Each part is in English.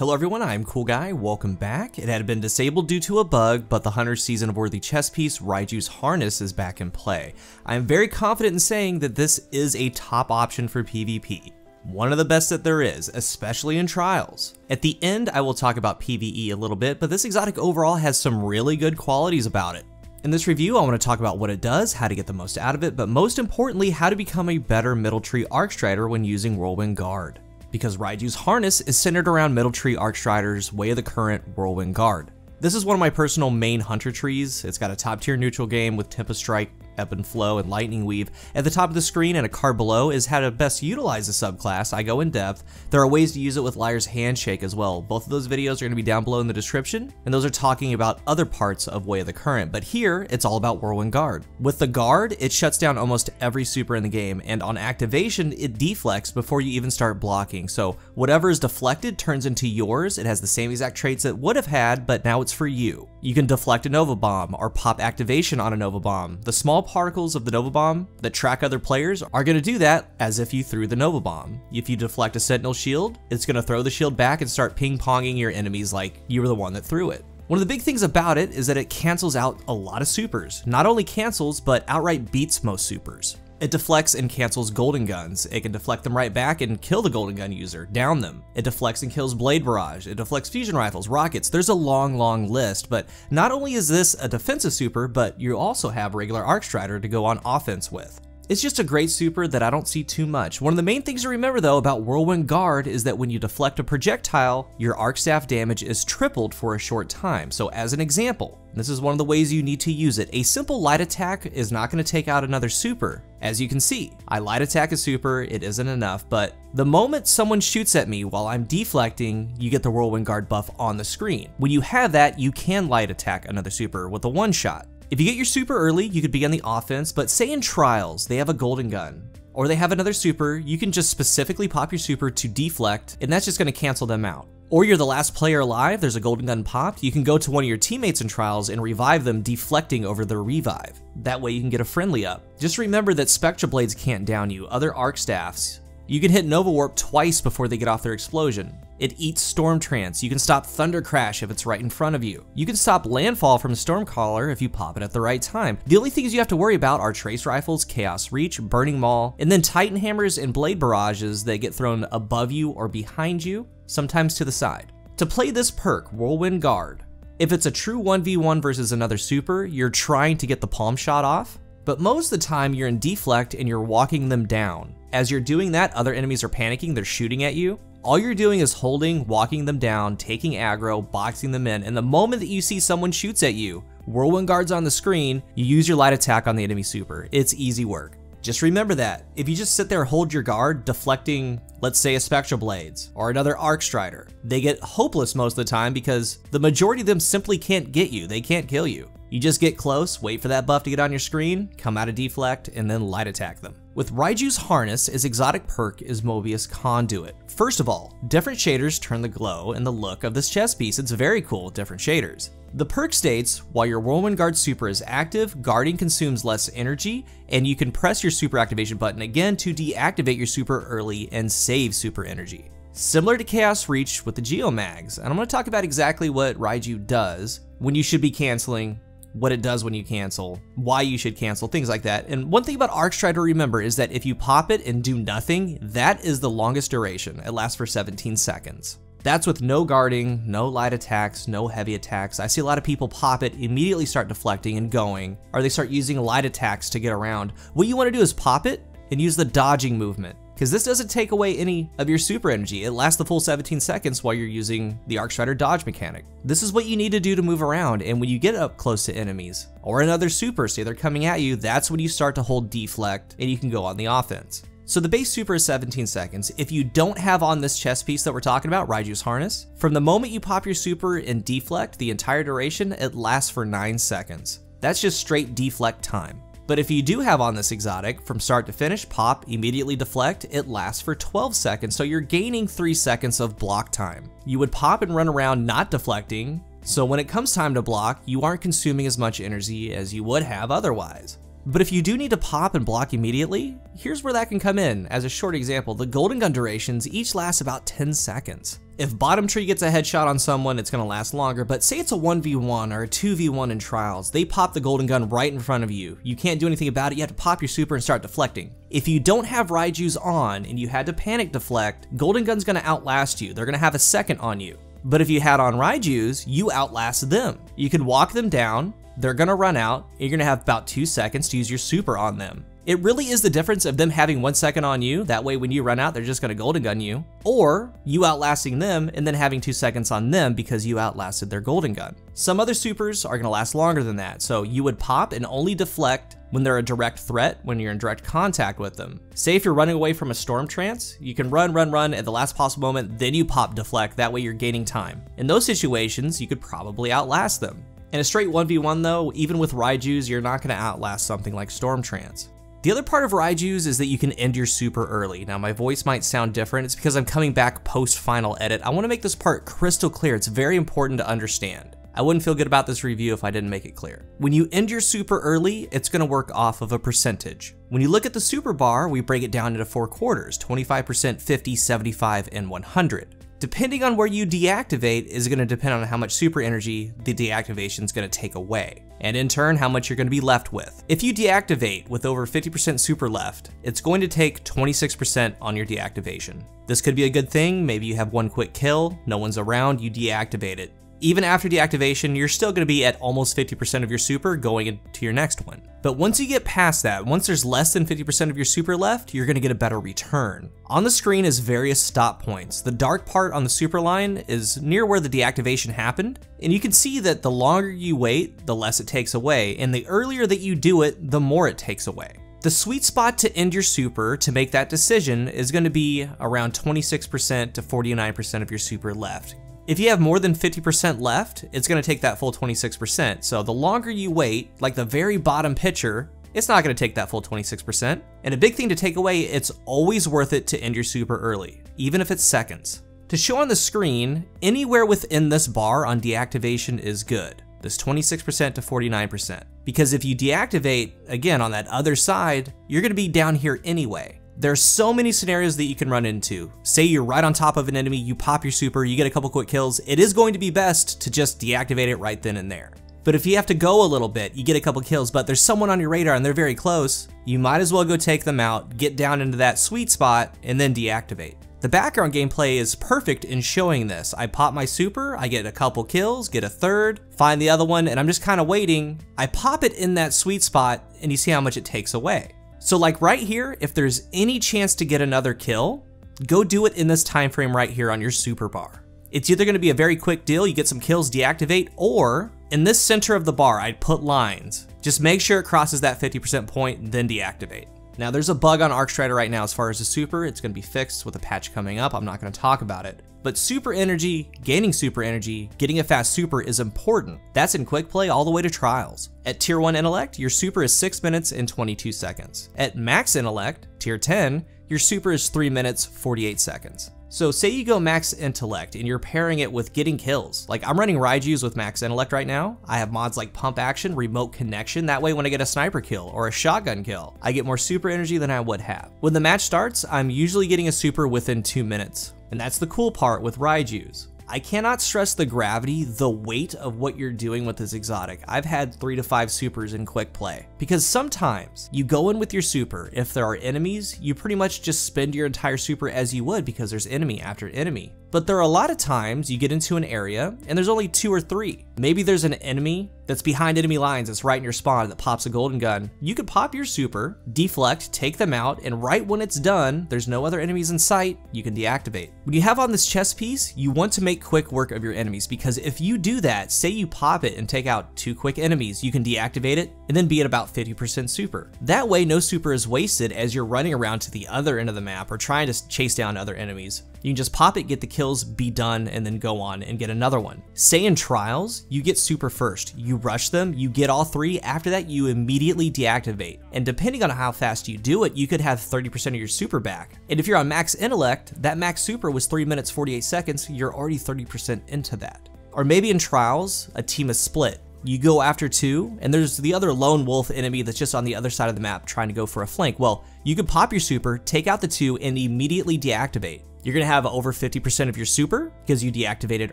Hello everyone, I'm Cool Guy, welcome back. It had been disabled due to a bug, but the Hunter Season of Worthy chest piece, Raiju's Harness, is back in play. I am very confident in saying that this is a top option for PvP. One of the best that there is, especially in trials. At the end, I will talk about PvE a little bit, but this exotic overall has some really good qualities about it. In this review, I want to talk about what it does, how to get the most out of it, but most importantly, how to become a better Middle Tree Arc Strider when using Whirlwind Guard because Raiju's harness is centered around Middle Tree Arcstrider's Way of the Current Whirlwind Guard. This is one of my personal main hunter trees. It's got a top tier neutral game with Tempest Strike, Ebb and Flow, and Lightning Weave. At the top of the screen and a card below is how to best utilize the subclass. I go in depth. There are ways to use it with Liar's Handshake as well. Both of those videos are going to be down below in the description, and those are talking about other parts of Way of the Current. But here, it's all about Whirlwind Guard. With the Guard, it shuts down almost every super in the game, and on activation, it deflects before you even start blocking. So whatever is deflected turns into yours. It has the same exact traits it would have had, but now it's for you. You can deflect a Nova Bomb or pop activation on a Nova Bomb. The small particles of the Nova Bomb that track other players are going to do that as if you threw the Nova Bomb. If you deflect a Sentinel Shield, it's going to throw the shield back and start ping-ponging your enemies like you were the one that threw it. One of the big things about it is that it cancels out a lot of supers. Not only cancels, but outright beats most supers. It deflects and cancels golden guns. It can deflect them right back and kill the golden gun user, down them. It deflects and kills blade barrage. It deflects fusion rifles, rockets. There's a long, long list, but not only is this a defensive super, but you also have regular Arc Strider to go on offense with. It's just a great super that I don't see too much. One of the main things to remember though about Whirlwind Guard is that when you deflect a projectile, your arc staff damage is tripled for a short time. So as an example, this is one of the ways you need to use it. A simple light attack is not going to take out another super. As you can see, I light attack a super, it isn't enough, but the moment someone shoots at me while I'm deflecting, you get the Whirlwind Guard buff on the screen. When you have that, you can light attack another super with a one shot. If you get your super early, you could be on the offense, but say in trials, they have a golden gun, or they have another super, you can just specifically pop your super to deflect, and that's just gonna cancel them out. Or you're the last player alive, there's a golden gun popped, you can go to one of your teammates in trials and revive them deflecting over their revive. That way you can get a friendly up. Just remember that Spectral Blades can't down you, other arc staffs. You can hit Nova Warp twice before they get off their explosion. It eats Storm Trance. You can stop Thunder Crash if it's right in front of you. You can stop Landfall from Stormcaller if you pop it at the right time. The only things you have to worry about are Trace Rifles, Chaos Reach, Burning Maul, and then Titan Hammers and Blade Barrages that get thrown above you or behind you, sometimes to the side. To play this perk, Whirlwind Guard, if it's a true 1v1 versus another super, you're trying to get the palm shot off, but most of the time you're in deflect and you're walking them down. As you're doing that, other enemies are panicking, they're shooting at you, all you're doing is holding, walking them down, taking aggro, boxing them in, and the moment that you see someone shoots at you, Whirlwind Guard's on the screen, you use your light attack on the enemy super. It's easy work. Just remember that. If you just sit there, hold your guard, deflecting, let's say a Spectral Blades or another Arc Strider, they get hopeless most of the time because the majority of them simply can't get you. They can't kill you. You just get close, wait for that buff to get on your screen, come out of deflect, and then light attack them. With Raiju's harness, his exotic perk is Mobius Conduit. First of all, different shaders turn the glow and the look of this chest piece. It's very cool different shaders. The perk states, while your Whirlwind Guard super is active, guarding consumes less energy, and you can press your super activation button again to deactivate your super early and save super energy. Similar to Chaos Reach with the Geomags, and I'm going to talk about exactly what Raiju does, when you should be canceling, what it does when you cancel, why you should cancel, things like that. And one thing about Arc to remember is that if you pop it and do nothing, that is the longest duration. It lasts for 17 seconds. That's with no guarding, no light attacks, no heavy attacks. I see a lot of people pop it, immediately start deflecting and going, or they start using light attacks to get around. What you want to do is pop it and use the dodging movement because this doesn't take away any of your super energy. It lasts the full 17 seconds while you're using the Arc Strider dodge mechanic. This is what you need to do to move around, and when you get up close to enemies, or another super, say they're coming at you, that's when you start to hold deflect, and you can go on the offense. So the base super is 17 seconds. If you don't have on this chest piece that we're talking about, Raiju's Harness, from the moment you pop your super and deflect, the entire duration, it lasts for 9 seconds. That's just straight deflect time. But if you do have on this exotic, from start to finish, pop, immediately deflect, it lasts for 12 seconds, so you're gaining 3 seconds of block time. You would pop and run around not deflecting, so when it comes time to block, you aren't consuming as much energy as you would have otherwise. But if you do need to pop and block immediately, here's where that can come in. As a short example, the golden gun durations each last about 10 seconds. If bottom tree gets a headshot on someone, it's going to last longer, but say it's a 1v1 or a 2v1 in trials, they pop the golden gun right in front of you. You can't do anything about it, you have to pop your super and start deflecting. If you don't have Raiju's on and you had to panic deflect, golden gun's going to outlast you. They're going to have a second on you. But if you had on Raiju's, you outlast them. You can walk them down, they're gonna run out, you're gonna have about two seconds to use your super on them. It really is the difference of them having one second on you, that way when you run out, they're just gonna golden gun you, or you outlasting them and then having two seconds on them because you outlasted their golden gun. Some other supers are gonna last longer than that, so you would pop and only deflect when they're a direct threat, when you're in direct contact with them. Say if you're running away from a storm trance, you can run, run, run at the last possible moment, then you pop deflect, that way you're gaining time. In those situations, you could probably outlast them. In a straight 1v1 though, even with Raiju's, you're not to outlast something like Storm Trance. The other part of Raiju's is that you can end your super early. Now my voice might sound different, it's because I'm coming back post final edit. I want to make this part crystal clear, it's very important to understand. I wouldn't feel good about this review if I didn't make it clear. When you end your super early, it's going to work off of a percentage. When you look at the super bar, we break it down into four quarters, 25%, 50, 75, and 100. Depending on where you deactivate is going to depend on how much super energy the deactivation is going to take away, and in turn how much you're going to be left with. If you deactivate with over 50% super left, it's going to take 26% on your deactivation. This could be a good thing, maybe you have one quick kill, no one's around, you deactivate it. Even after deactivation, you're still going to be at almost 50% of your super going into your next one. But once you get past that, once there's less than 50% of your super left, you're going to get a better return. On the screen is various stop points. The dark part on the super line is near where the deactivation happened, and you can see that the longer you wait, the less it takes away, and the earlier that you do it, the more it takes away. The sweet spot to end your super to make that decision is going to be around 26% to 49% of your super left, if you have more than 50% left, it's to take that full 26%. So the longer you wait, like the very bottom picture, it's not going to take that full 26%. And a big thing to take away, it's always worth it to end your super early, even if it's seconds. To show on the screen, anywhere within this bar on deactivation is good. This 26% to 49%. Because if you deactivate, again, on that other side, you're going to be down here anyway. There's so many scenarios that you can run into. Say you're right on top of an enemy, you pop your super, you get a couple quick kills, it is going to be best to just deactivate it right then and there. But if you have to go a little bit, you get a couple kills, but there's someone on your radar and they're very close, you might as well go take them out, get down into that sweet spot, and then deactivate. The background gameplay is perfect in showing this. I pop my super, I get a couple kills, get a third, find the other one, and I'm just kind of waiting. I pop it in that sweet spot, and you see how much it takes away. So like right here, if there's any chance to get another kill, go do it in this time frame right here on your super bar. It's either gonna be a very quick deal, you get some kills, deactivate, or in this center of the bar, I'd put lines. Just make sure it crosses that 50% point, then deactivate. Now there's a bug on Arcstrider right now as far as the super, it's gonna be fixed with a patch coming up, I'm not gonna talk about it. But super energy, gaining super energy, getting a fast super is important. That's in quick play all the way to trials. At tier 1 intellect, your super is 6 minutes and 22 seconds. At max intellect, tier 10, your super is 3 minutes 48 seconds. So say you go max intellect and you're pairing it with getting kills. Like I'm running Raiju's with max intellect right now. I have mods like pump action, remote connection. That way when I get a sniper kill or a shotgun kill, I get more super energy than I would have. When the match starts, I'm usually getting a super within two minutes. And that's the cool part with Raiju's. I cannot stress the gravity, the weight of what you're doing with this exotic. I've had three to five supers in quick play. Because sometimes you go in with your super, if there are enemies, you pretty much just spend your entire super as you would because there's enemy after enemy. But there are a lot of times you get into an area and there's only two or three. Maybe there's an enemy that's behind enemy lines that's right in your spawn that pops a golden gun. You could pop your super, deflect, take them out, and right when it's done, there's no other enemies in sight, you can deactivate. When you have on this chest piece, you want to make quick work of your enemies because if you do that, say you pop it and take out two quick enemies, you can deactivate it and then be at about 50% super. That way no super is wasted as you're running around to the other end of the map or trying to chase down other enemies. You can just pop it, get the kills, be done, and then go on and get another one. Say in trials, you get super first. You rush them, you get all three, after that you immediately deactivate. And depending on how fast you do it, you could have 30% of your super back. And if you're on max intellect, that max super was 3 minutes 48 seconds, you're already 30% into that. Or maybe in trials, a team is split you go after two, and there's the other lone wolf enemy that's just on the other side of the map trying to go for a flank. Well, you could pop your super, take out the two, and immediately deactivate. You're going to have over 50% of your super because you deactivated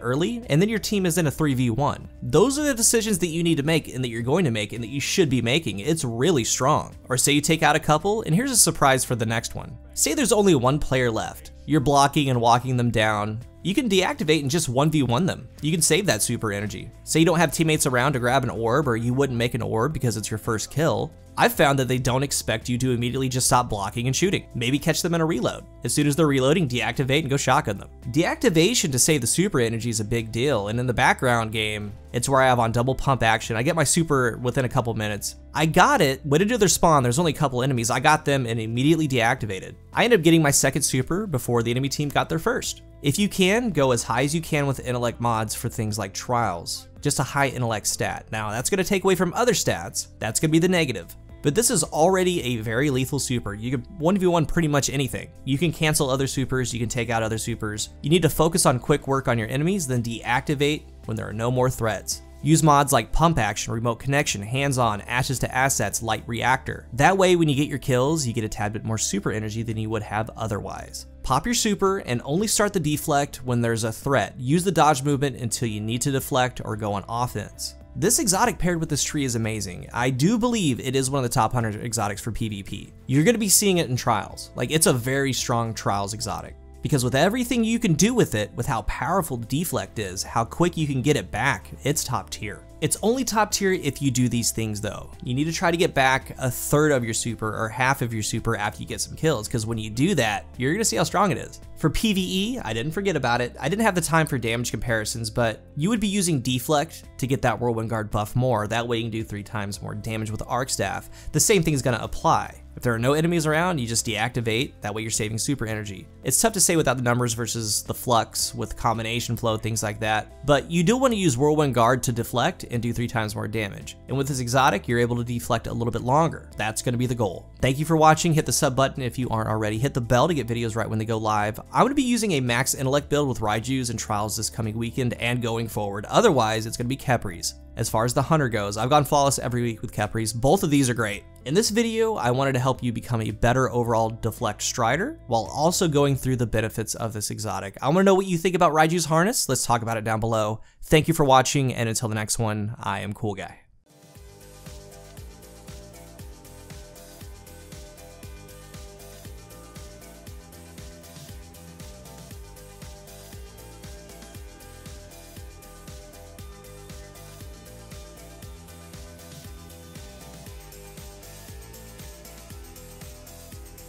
early, and then your team is in a 3v1. Those are the decisions that you need to make and that you're going to make and that you should be making. It's really strong. Or say you take out a couple, and here's a surprise for the next one. Say there's only one player left. You're blocking and walking them down. You can deactivate and just 1v1 them. You can save that super energy. Say you don't have teammates around to grab an orb or you wouldn't make an orb because it's your first kill. I've found that they don't expect you to immediately just stop blocking and shooting. Maybe catch them in a reload. As soon as they're reloading, deactivate and go shotgun them. Deactivation to save the super energy is a big deal, and in the background game, it's where I have on double pump action. I get my super within a couple minutes. I got it, went into their spawn, there's only a couple enemies, I got them and immediately deactivated. I ended up getting my second super before the enemy team got their first. If you can, go as high as you can with intellect mods for things like trials. Just a high intellect stat. Now, that's going to take away from other stats. That's going to be the negative. But this is already a very lethal super. You can 1v1 pretty much anything. You can cancel other supers, you can take out other supers. You need to focus on quick work on your enemies, then deactivate when there are no more threats. Use mods like Pump Action, Remote Connection, Hands-On, Ashes to Assets, Light Reactor. That way when you get your kills, you get a tad bit more super energy than you would have otherwise. Pop your super and only start the deflect when there's a threat. Use the dodge movement until you need to deflect or go on offense. This exotic paired with this tree is amazing. I do believe it is one of the top 100 exotics for PvP. You're going to be seeing it in trials. Like, it's a very strong trials exotic. Because with everything you can do with it, with how powerful deflect is, how quick you can get it back, it's top tier. It's only top tier if you do these things though. You need to try to get back a third of your super or half of your super after you get some kills, because when you do that, you're gonna see how strong it is. For PvE, I didn't forget about it. I didn't have the time for damage comparisons, but you would be using Deflect to get that Whirlwind Guard buff more. That way you can do three times more damage with Arc Staff. The same thing is gonna apply. If there are no enemies around, you just deactivate, that way you're saving super energy. It's tough to say without the numbers versus the flux with Combination Blow, things like that, but you do want to use Whirlwind Guard to deflect and do three times more damage. And with this exotic, you're able to deflect a little bit longer. That's going to be the goal. Thank you for watching, hit the sub button if you aren't already, hit the bell to get videos right when they go live. I'm going to be using a max intellect build with Raiju's and Trials this coming weekend and going forward, otherwise it's going to be Khepri's. As far as the Hunter goes, I've gone flawless every week with Khepri's. Both of these are great. In this video, I wanted to help you become a better overall Deflect Strider, while also going through the benefits of this exotic. I want to know what you think about Raiju's Harness. Let's talk about it down below. Thank you for watching, and until the next one, I am Cool Guy.